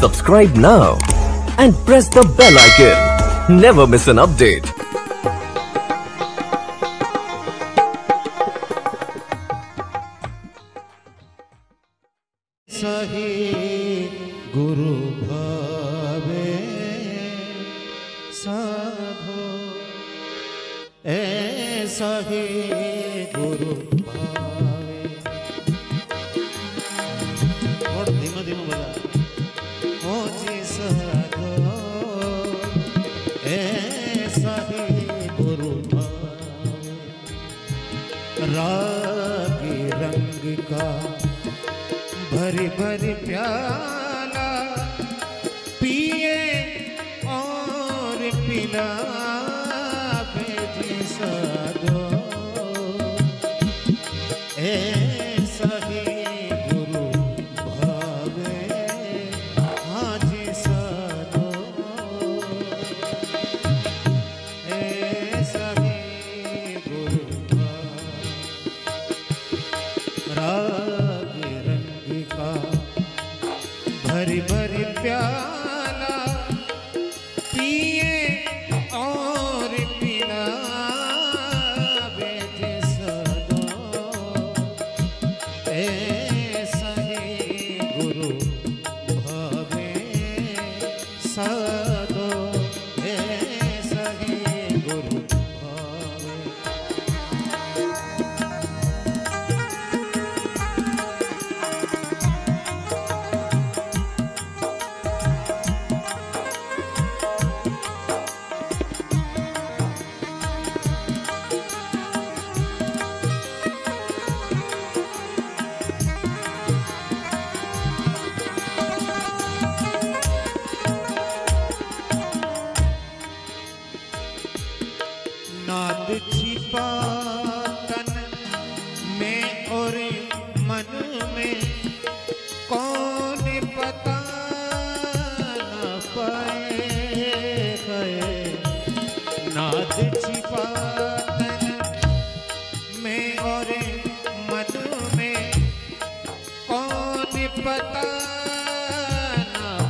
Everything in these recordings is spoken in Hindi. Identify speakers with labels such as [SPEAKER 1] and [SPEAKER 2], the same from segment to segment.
[SPEAKER 1] Subscribe now and press the bell icon. Never miss an update.
[SPEAKER 2] गुरु भावे साधो रागी रंग का भर भर प्याला पिए और पिला जिसा पता पाए छिपा में और मधु में पता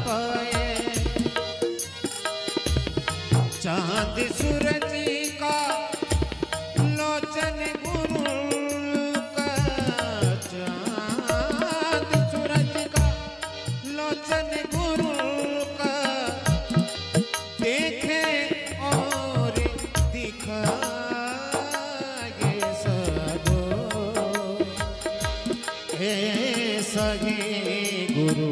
[SPEAKER 2] पाए चाँद सूरज ಗುರು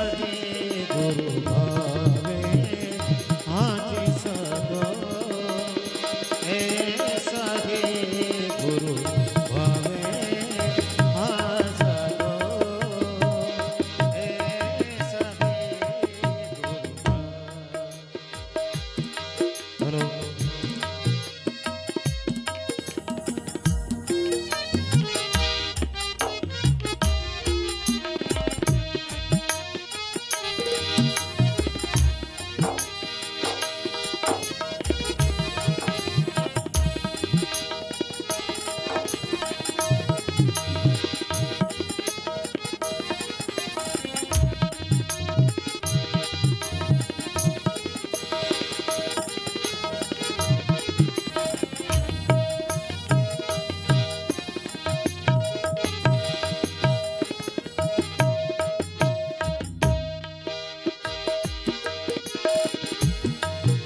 [SPEAKER 2] Hari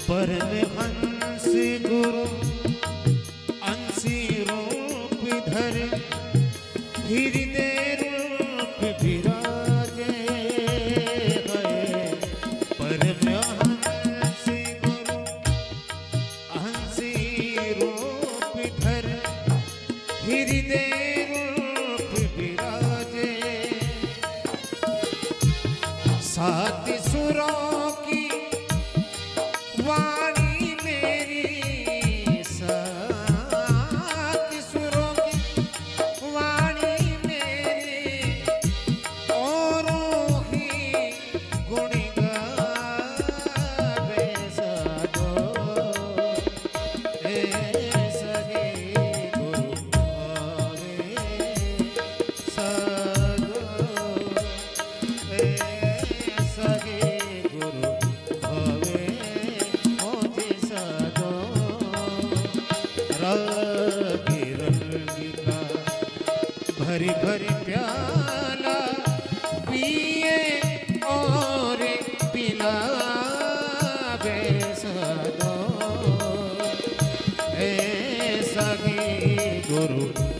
[SPEAKER 2] परमहंस गुरु अंशी रूप धर। हृदय रूप विराजे है परमहंस गुरु अंशी रूप धर। हृदय रूप विराजे। सात सुरों भरी भरी प्याला पिए और पिला गुरु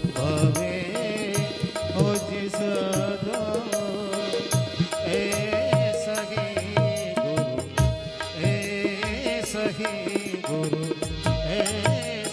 [SPEAKER 2] सगी गुरु। ए